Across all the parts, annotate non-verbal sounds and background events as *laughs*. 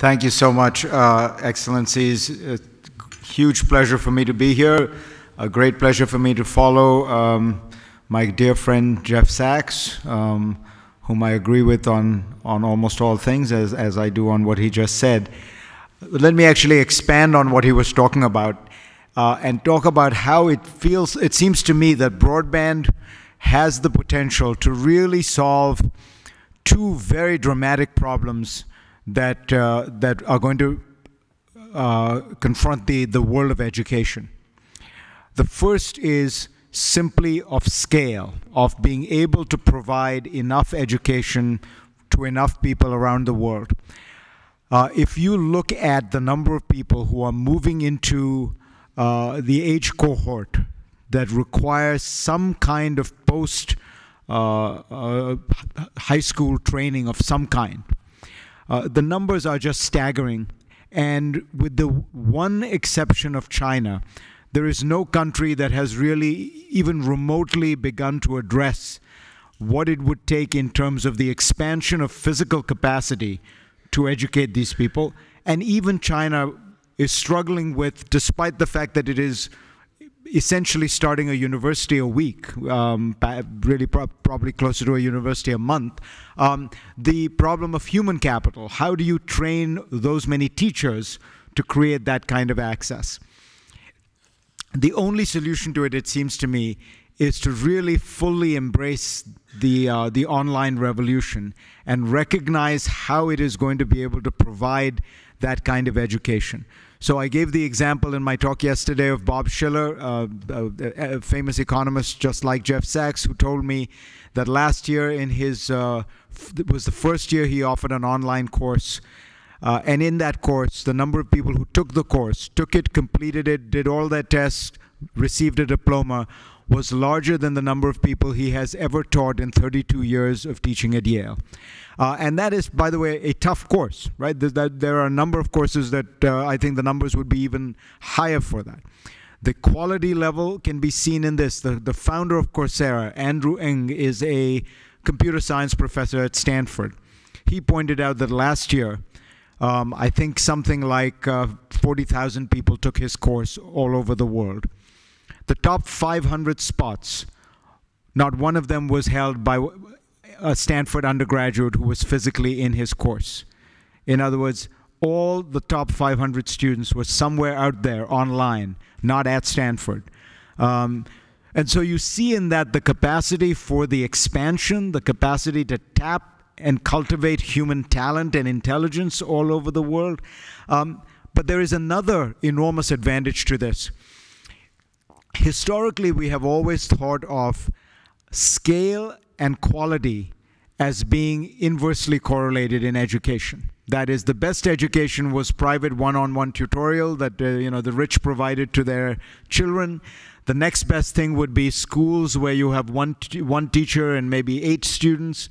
Thank you so much, uh, Excellencies. A huge pleasure for me to be here. A great pleasure for me to follow um, my dear friend Jeff Sachs, um, whom I agree with on, on almost all things, as, as I do on what he just said. Let me actually expand on what he was talking about uh, and talk about how it feels. It seems to me that broadband has the potential to really solve two very dramatic problems that, uh, that are going to uh, confront the, the world of education. The first is simply of scale, of being able to provide enough education to enough people around the world. Uh, if you look at the number of people who are moving into uh, the age cohort that requires some kind of post uh, uh high school training of some kind, uh, the numbers are just staggering. And with the one exception of China, there is no country that has really even remotely begun to address what it would take in terms of the expansion of physical capacity to educate these people. And even China is struggling with, despite the fact that it is essentially starting a university a week, um, really pro probably closer to a university a month. Um, the problem of human capital. How do you train those many teachers to create that kind of access? The only solution to it, it seems to me, is to really fully embrace the, uh, the online revolution and recognize how it is going to be able to provide that kind of education. So I gave the example in my talk yesterday of Bob Shiller, uh, a, a, famous economist just like Jeff Sachs, who told me that last year in his, uh, was the first year he offered an online course. Uh, and in that course, the number of people who took the course, took it, completed it, did all their tests, received a diploma, was larger than the number of people he has ever taught in 32 years of teaching at Yale. Uh, and that is, by the way, a tough course, right? There, there are a number of courses that uh, I think the numbers would be even higher for that. The quality level can be seen in this. The, the founder of Coursera, Andrew Ng, is a computer science professor at Stanford. He pointed out that last year, um, I think something like uh, 40,000 people took his course all over the world the top 500 spots, not one of them was held by a Stanford undergraduate who was physically in his course. In other words, all the top 500 students were somewhere out there online, not at Stanford. Um, and so you see in that the capacity for the expansion, the capacity to tap and cultivate human talent and intelligence all over the world. Um, but there is another enormous advantage to this historically, we have always thought of scale and quality as being inversely correlated in education. That is, the best education was private one-on-one tutorial that uh, you know the rich provided to their children. The next best thing would be schools where you have one one teacher and maybe eight students,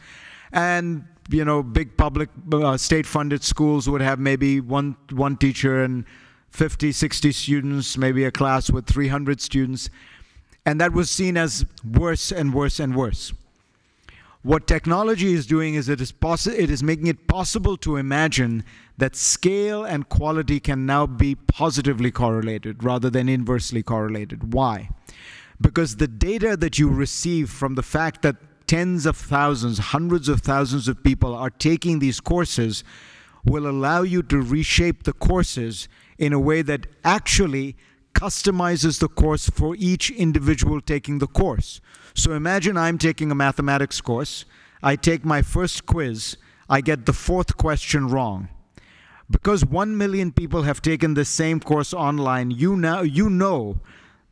and you know big public uh, state-funded schools would have maybe one one teacher and 50, 60 students, maybe a class with 300 students. And that was seen as worse and worse and worse. What technology is doing is it is, it is making it possible to imagine that scale and quality can now be positively correlated rather than inversely correlated. Why? Because the data that you receive from the fact that tens of thousands, hundreds of thousands of people are taking these courses will allow you to reshape the courses in a way that actually customizes the course for each individual taking the course. So imagine I'm taking a mathematics course. I take my first quiz. I get the fourth question wrong. Because one million people have taken the same course online, you, now, you know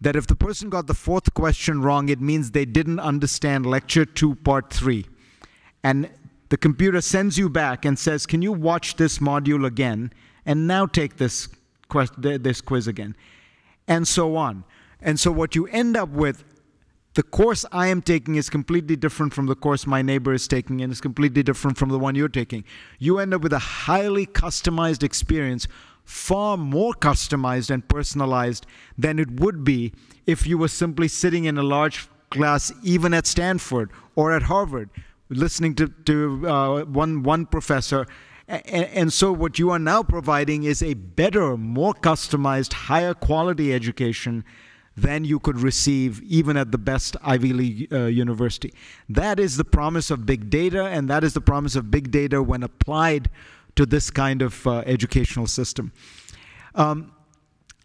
that if the person got the fourth question wrong, it means they didn't understand lecture two, part three. And the computer sends you back and says, Can you watch this module again and now take this this quiz again, and so on. And so what you end up with, the course I am taking is completely different from the course my neighbor is taking, and is completely different from the one you're taking. You end up with a highly customized experience, far more customized and personalized than it would be if you were simply sitting in a large class, even at Stanford or at Harvard, listening to, to uh, one, one professor And, and, so what you are now providing is a better, more customized, higher quality education than you could receive even at the best Ivy League uh, university. That is the promise of big data, and that is the promise of big data when applied to this kind of uh, educational system. Um,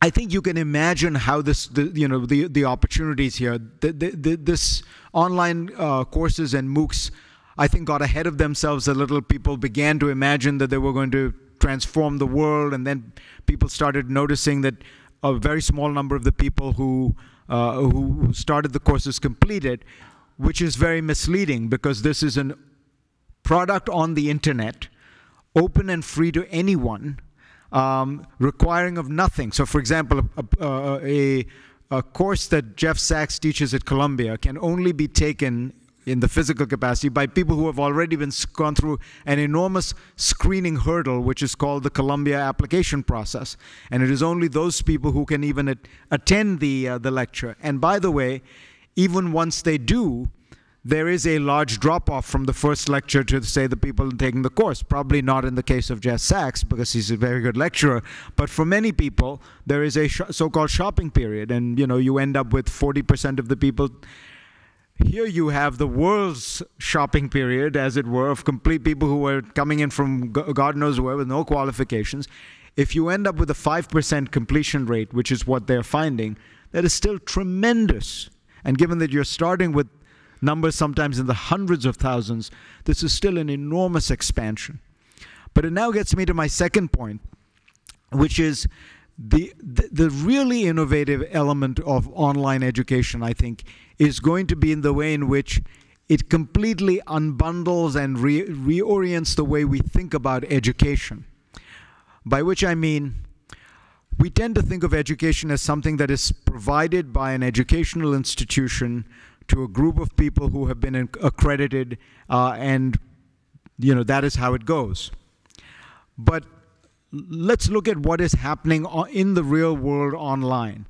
I think you can imagine how this, the, you know, the, the opportunities here. The, the, this online uh, courses and MOOCs, I think, got ahead of themselves a little. People began to imagine that they were going to transform the world, and then people started noticing that a very small number of the people who uh, who started the courses completed, which is very misleading because this is a product on the internet, open and free to anyone um, requiring of nothing. So, for example, a, a, a course that Jeff Sachs teaches at Columbia can only be taken in the physical capacity by people who have already been gone through an enormous screening hurdle, which is called the Columbia application process. And it is only those people who can even attend the, uh, the lecture. And by the way, even once they do, there is a large drop off from the first lecture to say the people taking the course. Probably not in the case of Jeff Sachs because he's a very good lecturer, but for many people there is a sh so-called shopping period, and you know you end up with 40% of the people. Here you have the world's shopping period, as it were, of complete people who are coming in from God knows where with no qualifications. If you end up with a 5% completion rate, which is what they're finding, that is still tremendous. And given that you're starting with numbers sometimes in the hundreds of thousands, this is still an enormous expansion. But it now gets me to my second point, which is the, the, the, really innovative element of online education, I think, is going to be in the way in which it completely unbundles and re reorients the way we think about education. By which I mean, we tend to think of education as something that is provided by an educational institution to a group of people who have been accredited, uh, and you know that is how it goes. But let's look at what is happening in the real world online.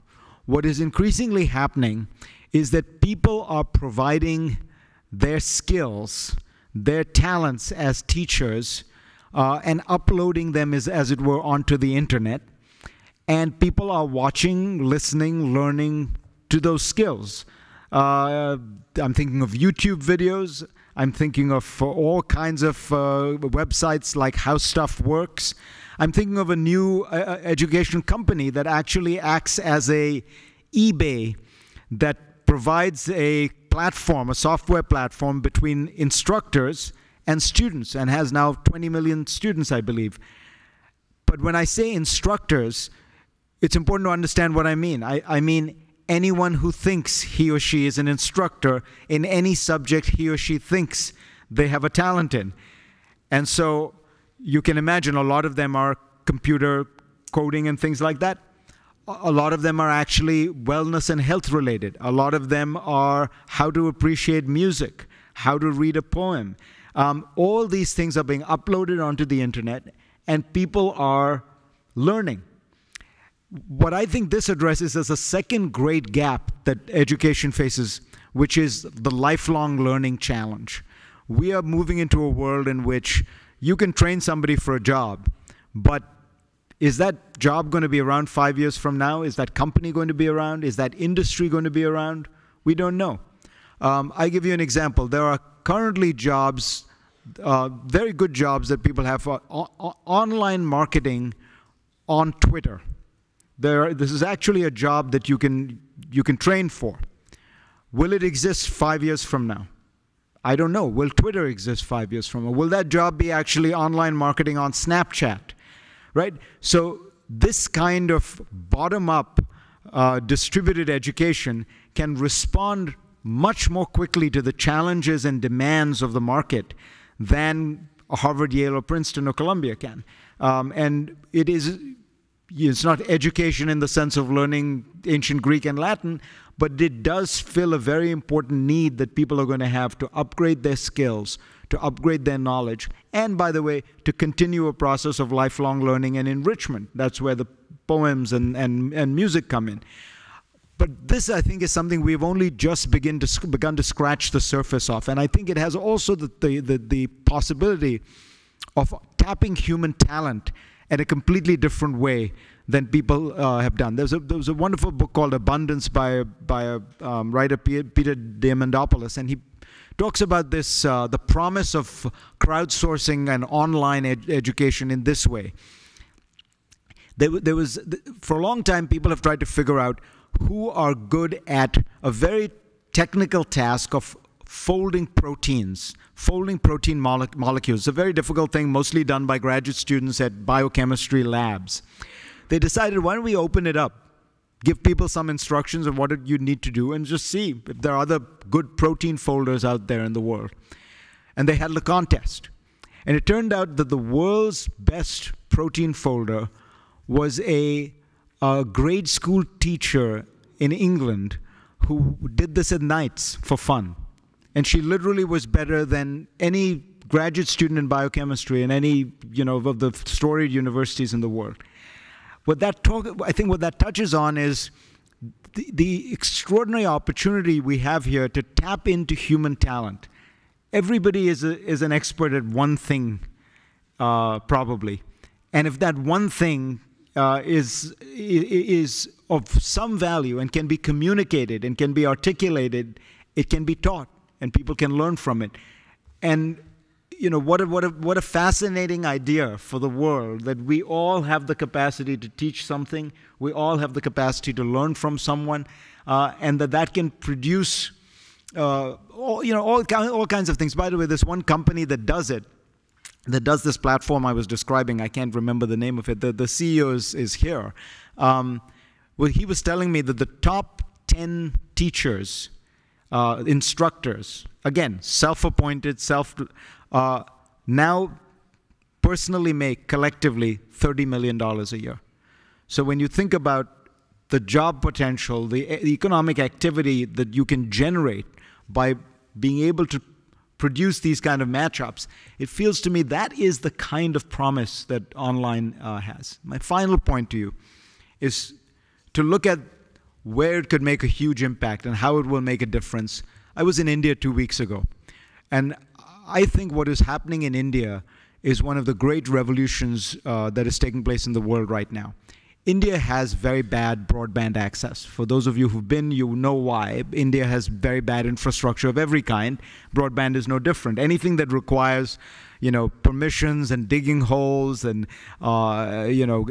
What is increasingly happening is that people are providing their skills, their talents as teachers, uh, and uploading them as, as it were onto the internet. And people are watching, listening, learning to those skills. Uh, I'm thinking of YouTube videos. I'm thinking of uh, all kinds of uh, websites like How Stuff Works. I'm thinking of a new uh, uh, education company that actually acts as a eBay that provides a platform, a software platform between instructors and students, and has now 20 million students, I believe. But when I say instructors, it's important to understand what I mean. I, I mean anyone who thinks he or she is an instructor in any subject he or she thinks they have a talent in. And so you can imagine a lot of them are computer coding and things like that. A lot of them are actually wellness and health related. A lot of them are how to appreciate music, how to read a poem. Um, all these things are being uploaded onto the internet, and people are learning what I think this addresses is a second great gap that education faces, which is the lifelong learning challenge. We are moving into a world in which you can train somebody for a job, but is that job going to be around five years from now? Is that company going to be around? Is that industry going to be around? We don't know. Um, I give you an example. There are currently jobs, uh, very good jobs that people have for online marketing on Twitter there, this is actually a job that you can, you can train for. Will it exist five years from now? I don't know. Will Twitter exist five years from now? Will that job be actually online marketing on Snapchat? Right? So, this kind of bottom up uh, distributed education can respond much more quickly to the challenges and demands of the market than Harvard, Yale, or Princeton, or Columbia can. Um, and it is it's not education in the sense of learning ancient Greek and Latin, but it does fill a very important need that people are going to have to upgrade their skills, to upgrade their knowledge, and by the way, to continue a process of lifelong learning and enrichment. That's where the poems and, and, and music come in. But this, I think, is something we've only just begin to, begun to scratch the surface of. And I think it has also the, the, the, the possibility of tapping human talent in a completely different way than people uh, have done. There's a, there was a wonderful book called Abundance by, by a um, writer, Peter Diamandopoulos, and he talks about this, uh, the promise of crowdsourcing and online ed education in this way. There, there was, for a long time, people have tried to figure out who are good at a very technical task of folding proteins, folding protein mole molecules. It's a very difficult thing, mostly done by graduate students at biochemistry labs. They decided, why don't we open it up? Give people some instructions on what you need to do and just see if there are other good protein folders out there in the world. And they held a contest. And it turned out that the world's best protein folder was a, a grade school teacher in England who did this at nights for fun and she literally was better than any graduate student in biochemistry in any you know of the storied universities in the world. What that talk, I think what that touches on is the, the extraordinary opportunity we have here to tap into human talent. Everybody is a, is an expert at one thing, uh, probably, and if that one thing uh, is is of some value and can be communicated and can be articulated, it can be taught and people can learn from it. And you know what a, what a, what a fascinating idea for the world that we all have the capacity to teach something, we all have the capacity to learn from someone, uh, and that that can produce uh, all, you know all, all kinds of things. By the way, there's one company that does it that does this platform I was describing. I can't remember the name of it. The, the CEO is, is here. Um, well, he was telling me that the top 10 teachers uh, instructors, again, self-appointed, self, uh, now personally make collectively $30 million a year. So when you think about the job potential, the, the economic activity that you can generate by being able to produce these kind of matchups, it feels to me that is the kind of promise that online uh, has. My final point to you is to look at where it could make a huge impact and how it will make a difference. I was in India two weeks ago, and I think what is happening in India is one of the great revolutions uh, that is taking place in the world right now. India has very bad broadband access. For those of you who've been, you know why. India has very bad infrastructure of every kind. Broadband is no different. Anything that requires you know, permissions and digging holes and, uh, you know,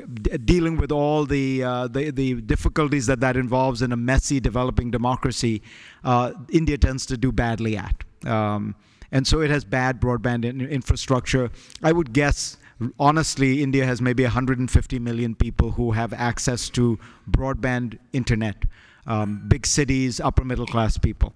dealing with all the, uh, the, the, difficulties that that involves in a messy developing democracy, uh, India tends to do badly at. Um, and so it has bad broadband in infrastructure. I would guess honestly, India has maybe 150 million people who have access to broadband internet, um, big cities, upper middle class people.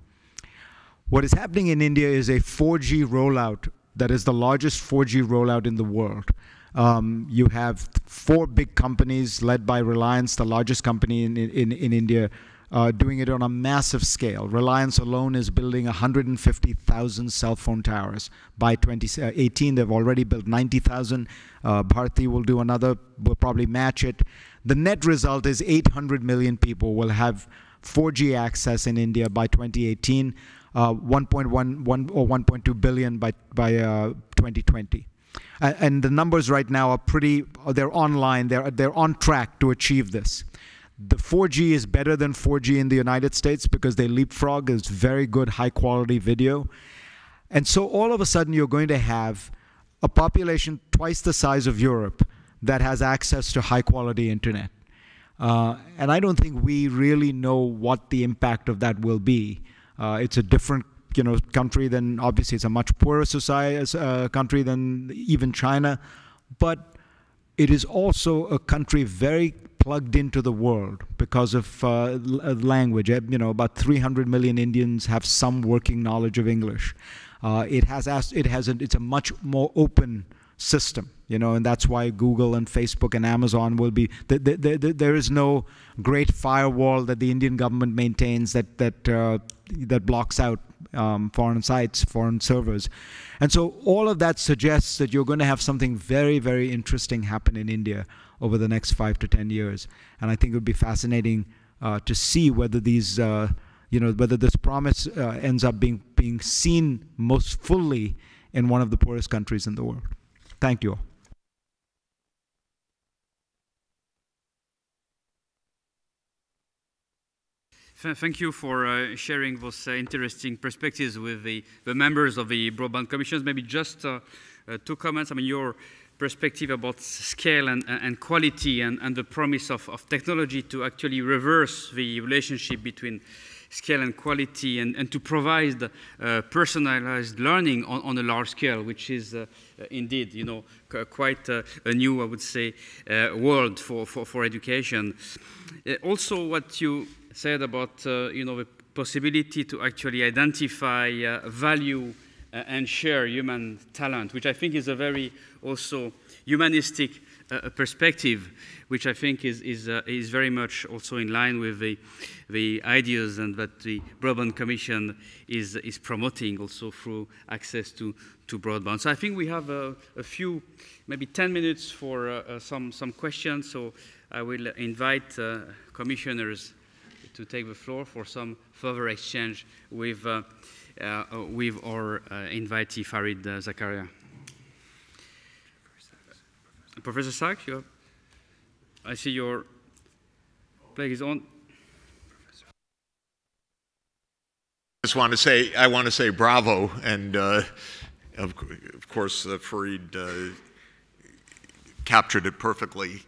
What is happening in India is a 4G rollout that is the largest 4G rollout in the world. Um, you have four big companies led by Reliance, the largest company in, in, in India, uh, doing it on a massive scale. Reliance alone is building 150,000 cell phone towers. By 2018, they've already built 90,000. Uh, Bharti will do another, will probably match it. The net result is 800 million people will have 4G access in India by 2018 uh, 1.1 or 1.2 billion by by uh, 2020. And the numbers right now are pretty. They're online. They're they're on track to achieve this. The 4G is better than 4G in the United States because they leapfrog is very good, high quality video. And so all of a sudden, you're going to have a population twice the size of Europe that has access to high quality internet. Uh, and I don't think we really know what the impact of that will be. Uh, it's a different you know country than obviously it's a much poorer society uh, country than even China, but it is also a country very plugged into the world because of uh, uh language. Uh, you know, about 300 million Indians have some working knowledge of English. Uh, it has asked, it has a, it's a much more open system you know and that's why google and facebook and amazon will be the, the, the, there is no great firewall that the indian government maintains that that uh, that blocks out um, foreign sites foreign servers. And so all of that suggests that you're going to have something very very interesting happen in india over the next five to ten years. And i think it would be fascinating uh, to see whether these uh, you know whether this promise uh, ends up being being seen most fully in one of the poorest countries in the world Thank you. Thank you for uh, sharing those uh, interesting perspectives with the, the, members of the Broadband Commissions. Maybe just uh, uh, two comments. I mean, your perspective about scale and, uh, and quality and, and, the promise of, of technology to actually reverse the relationship between scale and quality and, and to provide uh, personalized learning on, on, a large scale, which is uh, indeed, you know, quite a new, I would say, uh, world for, for, for education. Uh, also, what you said about, uh, you know, the possibility to actually identify value and share human talent, which I think is a very also humanistic uh, perspective, which I think is, is, uh, is very much also in line with the, the ideas and that the Broadband Commission is, is promoting also through access to, to broadband. So I think we have a, a few, maybe 10 minutes for uh, uh some, some questions. So I will invite uh, commissioners to take the floor for some further exchange with uh, uh, with our uh, invitee Fareed Zakaria. Professor Sachs, you have, I see your flag is on. I just want to say, I want to say bravo, and uh, of, of, course, uh, Fareed uh, captured it perfectly.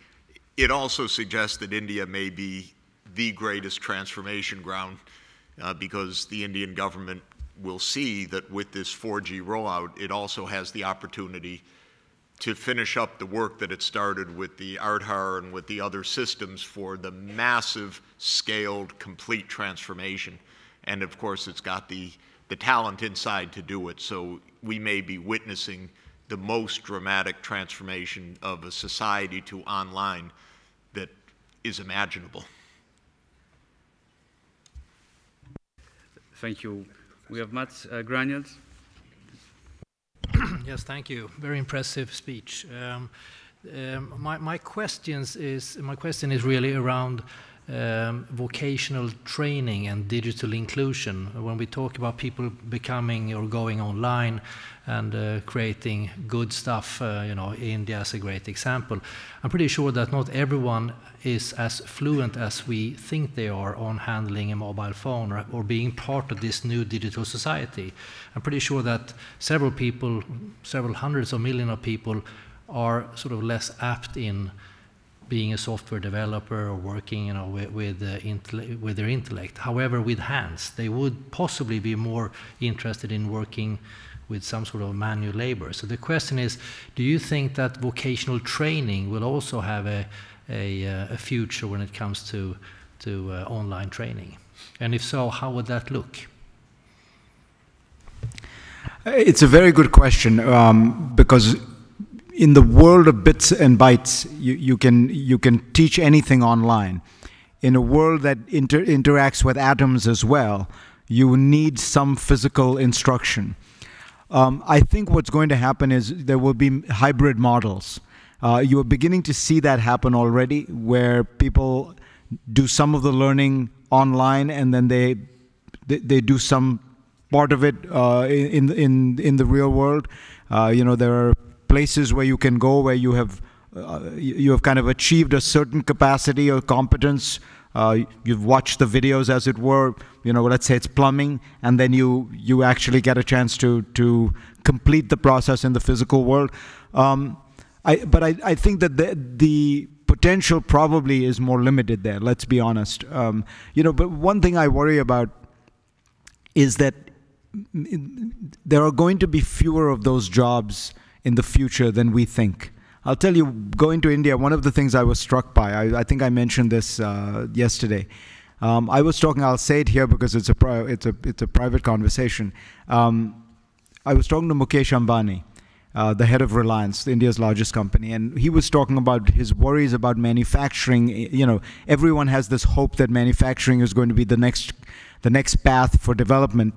It also suggests that India may be the greatest transformation ground because the Indian government will see that with this 4G rollout, it also has the opportunity to finish up the work that it started with the Aadhaar and with the other systems for the massive scaled complete transformation. And of course, it's got the, the talent inside to do it. So we may be witnessing the most dramatic transformation of a society to online that is imaginable. Thank you. We have Mats uh, Granryd. *clears throat* yes, thank you. Very impressive speech. Um, um, my, my, questions is, my question is really around um, vocational training and digital inclusion. When we talk about people becoming or going online and uh, creating good stuff, uh, you know, India is a great example. I'm pretty sure that not everyone is as fluent as we think they are on handling a mobile phone or, or being part of this new digital society. I'm pretty sure that several people, several hundreds of millions of people, are sort of less apt in being a software developer or working you know, with, with, uh, with, their intellect. However, with hands, they would possibly be more interested in working with some sort of manual labor. So the question is, do you think that vocational training will also have a, a, uh, a future when it comes to, to uh, online training? And if so, how would that look? It's a very good question um, because in the world of bits and bytes, you, you, can, you can teach anything online. In a world that inter interacts with atoms as well, you need some physical instruction. Um, I think what's going to happen is there will be hybrid models. Uh, you are beginning to see that happen already, where people do some of the learning online and then they they, they do some part of it uh, in in in the real world. Uh, you know, there are places where you can go where you have uh, you have kind of achieved a certain capacity or competence. Uh, you've watched the videos, as it were. You know, let's say it's plumbing, and then you you actually get a chance to to complete the process in the physical world. Um, I, but I, I think that the, the potential probably is more limited there. Let's be honest. Um, you know, but one thing I worry about is that there are going to be fewer of those jobs in the future than we think. I'll tell you, going to India, one of the things I was struck by, I, I think I mentioned this uh, yesterday. Um, I was talking, I'll say it here because it's a, it's a, it's a private conversation. Um, I was talking to Mukesh Ambani, uh, the head of Reliance, India's largest company, and he was talking about his worries about manufacturing. You know, everyone has this hope that manufacturing is going to be the next, the next path for development.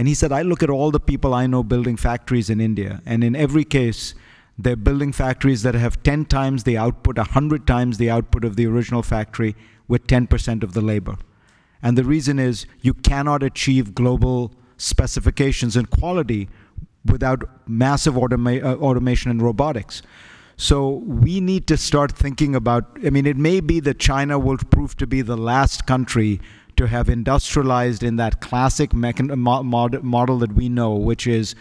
And he said, I look at all the people I know building factories in India, and in every case, they're building factories that have 10 times the output, 100 times the output of the original factory with 10% of the labor. And the reason is you cannot achieve global specifications and quality without massive automa uh, automation and robotics. So we need to start thinking about, I mean, it may be that China will prove to be the last country to have industrialized in that classic model that we know, which is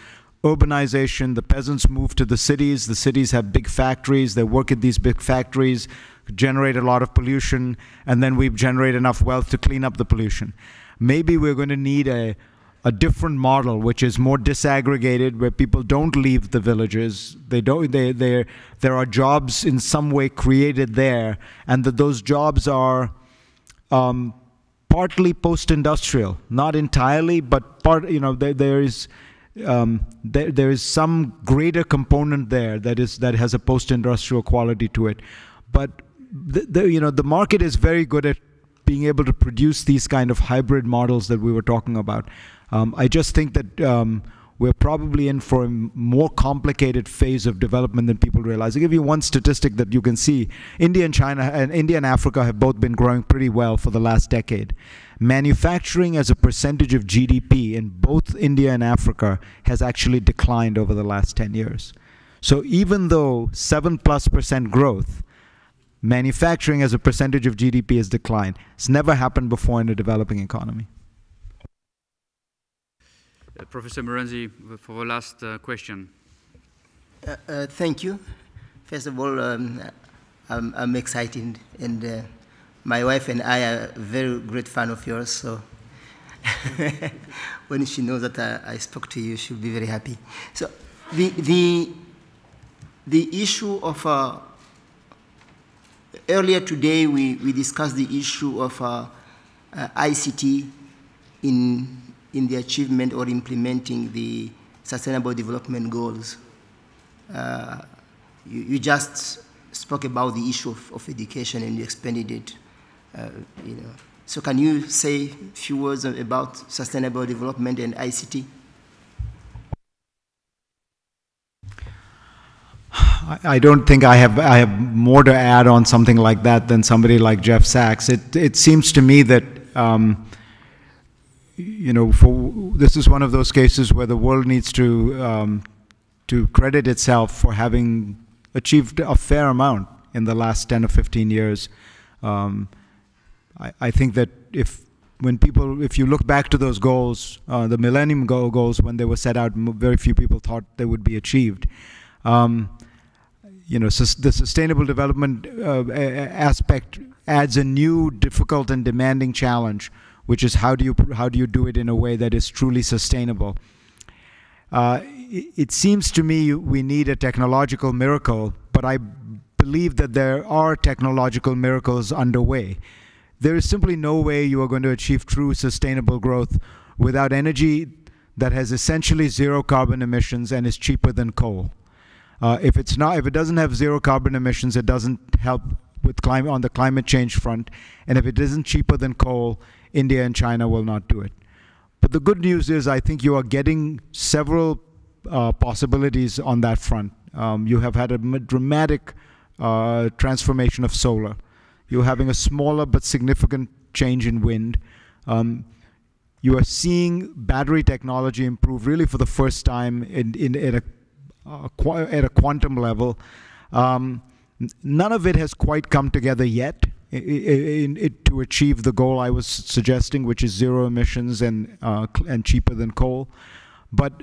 urbanization. The peasants move to the cities. The cities have big factories. They work at these big factories, generate a lot of pollution, and then we generate enough wealth to clean up the pollution. Maybe we're going to need a a different model, which is more disaggregated, where people don't leave the villages. They don't. They, they, there are jobs in some way created there, and that those jobs are um, partly post-industrial, not entirely, but part. You know, there, there is. Um, there, there is some greater component there that is that has a post-industrial quality to it, but the, the, you know the market is very good at being able to produce these kind of hybrid models that we were talking about. Um, I just think that um, we're probably in for a more complicated phase of development than people realize. I'll give you one statistic that you can see. India and China uh, and India and Africa have both been growing pretty well for the last decade. Manufacturing as a percentage of GDP in both India and Africa has actually declined over the last 10 years. So even though 7 plus percent growth, manufacturing as a percentage of GDP has declined. It's never happened before in a developing economy. Uh, Professor Muranzi, for the last uh, question. Uh, uh, thank you. First of all, um, I'm, I'm, excited, and uh, my wife and I are very great fan of yours. So *laughs* when she knows that I, I, spoke to you, she'll be very happy. So the the the issue of uh, earlier today we, we discussed the issue of ICT in in the achievement or implementing the Sustainable Development Goals. Uh, you, you, just spoke about the issue of, of education and you expanded it. Uh, you know. So can you say a few words about sustainable development and ICT? I don't think I have I have more to add on something like that than somebody like Jeff Sachs. It it seems to me that um, you know, for, this is one of those cases where the world needs to um, to credit itself for having achieved a fair amount in the last 10 or 15 years. Um, I, I, think that if when people, if you look back to those goals, uh, the Millennium Goal Goals, when they were set out, very few people thought they would be achieved. Um, you know, sus the sustainable development uh, aspect adds a new, difficult, and demanding challenge which is how do you how do you do it in a way that is truly sustainable? Uh, it seems to me we need a technological miracle, but I believe that there are technological miracles underway. There is simply no way you are going to achieve true sustainable growth without energy that has essentially zero carbon emissions and is cheaper than coal. Uh, if it's not, if it doesn't have zero carbon emissions, it doesn't help with climate on the climate change front. And if it isn't cheaper than coal, India and China will not do it. But the good news is I think you are getting several uh, possibilities on that front. Um, you have had a dramatic uh, transformation of solar. You're having a smaller but significant change in wind. Um, you are seeing battery technology improve really for the first time in, in, in a, uh, at a quantum level. Um, none of it has quite come together yet in, in, to achieve the goal I was suggesting, which is zero emissions and uh, and cheaper than coal. But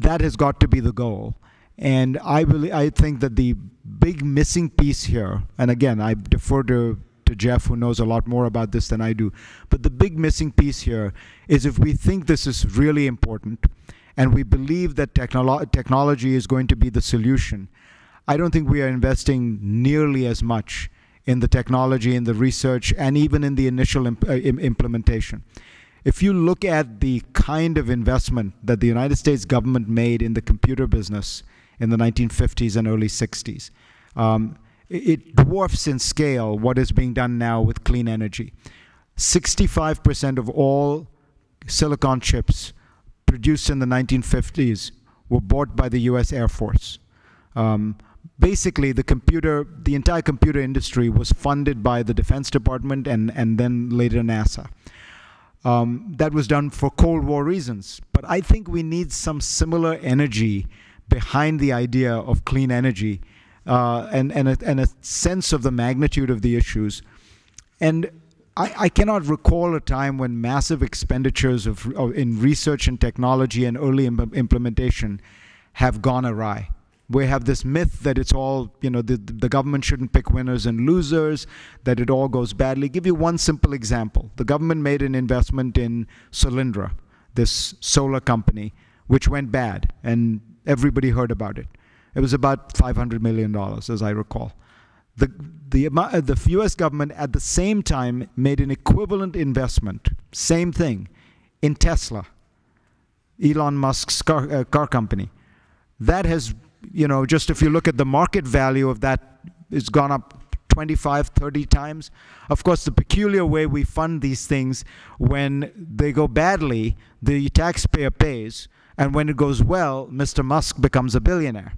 that has got to be the goal. And I believe, I think that the big missing piece here, and again, I defer to, to Jeff, who knows a lot more about this than I do, but the big missing piece here is if we think this is really important, and we believe that technolo technology is going to be the solution, I don't think we are investing nearly as much in the technology, in the research, and even in the initial imp uh, implementation. If you look at the kind of investment that the United States government made in the computer business in the 1950s and early 60s, um, it dwarfs in scale what is being done now with clean energy. 65% of all silicon chips produced in the 1950s were bought by the US Air Force. Um, basically the computer, the entire computer industry was funded by the Defense Department and, and then later NASA. Um, that was done for Cold War reasons. But I think we need some similar energy behind the idea of clean energy uh, and, and, a, and a sense of the magnitude of the issues. And I, I, cannot recall a time when massive expenditures of, of in research and technology and early Im implementation have gone awry. We have this myth that it's all, you know, the, the government shouldn't pick winners and losers, that it all goes badly. give you one simple example. The government made an investment in Solyndra, this solar company, which went bad, and everybody heard about it. It was about $500 million, as I recall. The, the, uh, the US government at the same time made an equivalent investment, same thing, in Tesla, Elon Musk's car, uh, car company. That has, you know, just if you look at the market value of that, it's gone up 25, 30 times. Of course, the peculiar way we fund these things, when they go badly, the taxpayer pays, and when it goes well, Mr. Musk becomes a billionaire.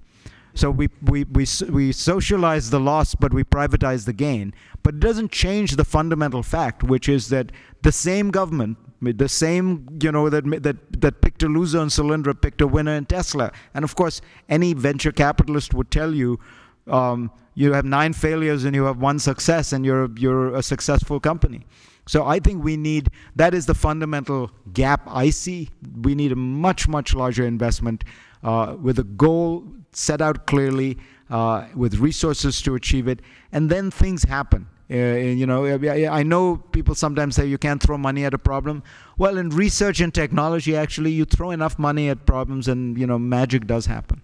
So we, we, we, we socialize the loss, but we privatize the gain. But it doesn't change the fundamental fact, which is that the same government, the same, you know, that, that, that picked a loser in Solyndra picked a winner in Tesla. And of course, any venture capitalist would tell you, um, you have nine failures and you have one success and you're, you're a successful company. So I think we need, that is the fundamental gap I see. We need a much, much larger investment uh, with a goal set out clearly, uh, with resources to achieve it, and then things happen. Uh, you know, I know people sometimes say you can't throw money at a problem. Well, in research and technology, actually, you throw enough money at problems, and you know, magic does happen.